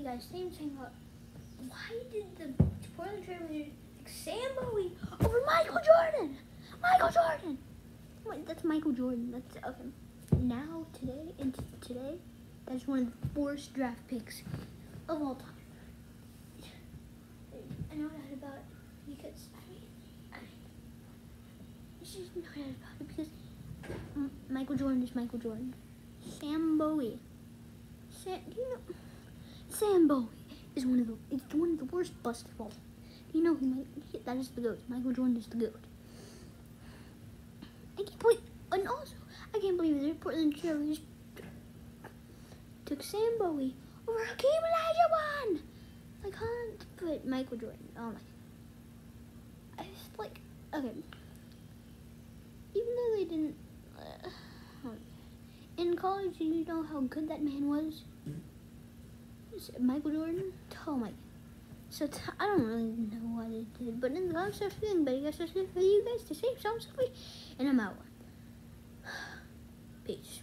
you guys, same thing. Why did the Portland Trailblazers pick Sam Bowie over Michael Jordan? Michael Jordan. Wait, that's Michael Jordan. That's okay. Now today and today, that's one of the worst draft picks of all time. I know that about it because I mean, I should know that about it because Michael Jordan is Michael Jordan. Sam Bowie. Sam, do you know? Sam Bowie is one of the is one of the worst busts of all. Do you know he, that is the goat? Michael Jordan is the goat. I can't believe, and also I can't believe the Portland Trailblazers took Sam Bowie over Hakeem Olajuwon. Like, huh? But Michael Jordan. Oh my. I just like okay. Even though they didn't. Uh, oh, in college, you know how good that man was. Michael Jordan. Oh my. So I don't really know what it did, but in the last thing, but I guess that's it for you guys to say. So I'm sorry, and I'm out. Peace.